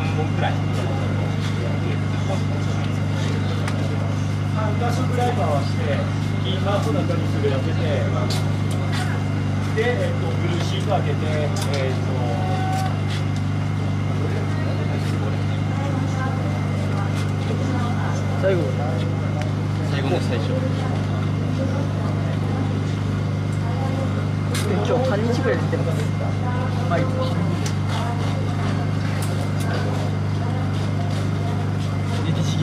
本くらい3箇所ぐらい回して金マークの中に滑らせてで、えっと、ブルーシート開けてえっと最後最後の最初。今日半日ぐらい出てます。毎日。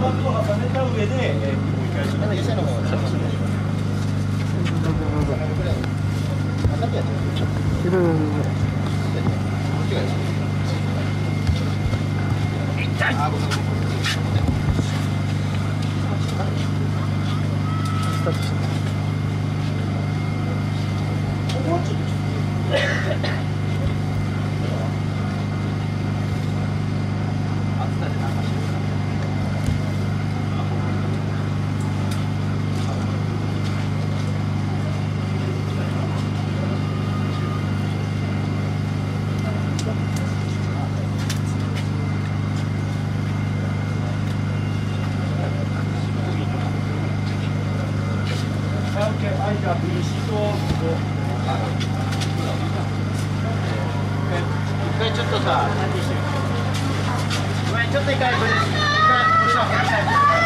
で空爆を重ねた上で、えー、もう一回しますスタートしてはい、オッケー。はい、じゃあ、ブルーシートを。一回ちょっとさごめんちょっと一回これ。一回俺が話し